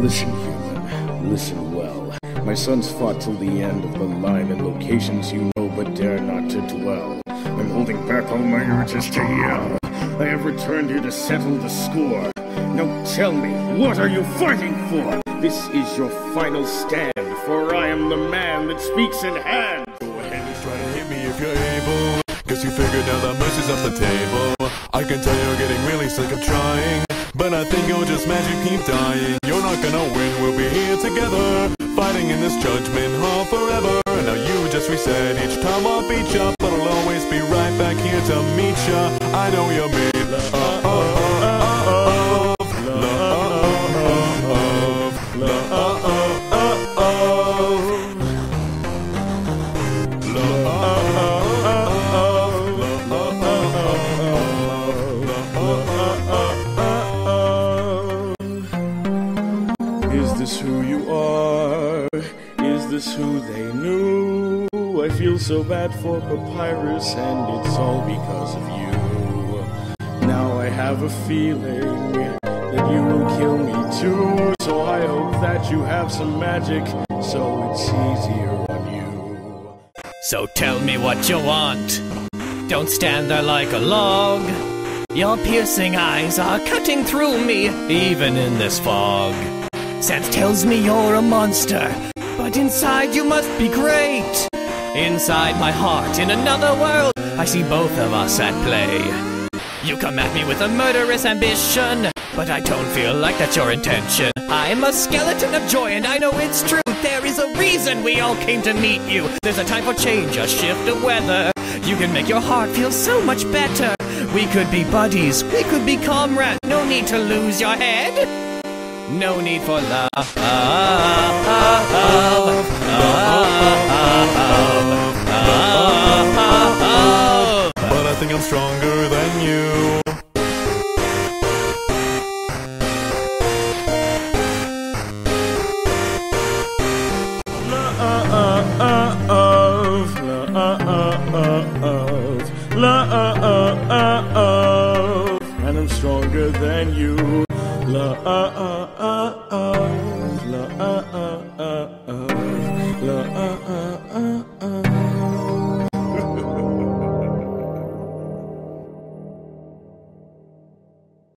Listen, human, listen well. My sons fought till the end of the line in locations you know but dare not to dwell. I'm holding back all my urges to yell. I have returned here to settle the score. Now tell me, what are you fighting for? This is your final stand, for I am the man that speaks in hand. Go ahead and try to hit me if you're able. Guess you figured now that mercy's off the table. I can tell you're getting really sick of trying. But I think you'll just magic keep dying. Not gonna win, we'll be here together. Fighting in this judgment hall forever. And now you just reset each time I'll beat ya. But I'll always be right back here to meet ya. I know you're Is this who you are? Is this who they knew? I feel so bad for Papyrus, and it's all because of you. Now I have a feeling that you will kill me too. So I hope that you have some magic so it's easier on you. So tell me what you want. Don't stand there like a log. Your piercing eyes are cutting through me, even in this fog. Sans tells me you're a monster, but inside you must be great. Inside my heart, in another world, I see both of us at play. You come at me with a murderous ambition, but I don't feel like that's your intention. I'm a skeleton of joy, and I know it's true. There is a reason we all came to meet you. There's a time for change, a shift of weather. You can make your heart feel so much better. We could be buddies, we could be comrades. No need to lose your head. No need for love. But I think I'm stronger than you. Love, love, love, and I'm stronger than you la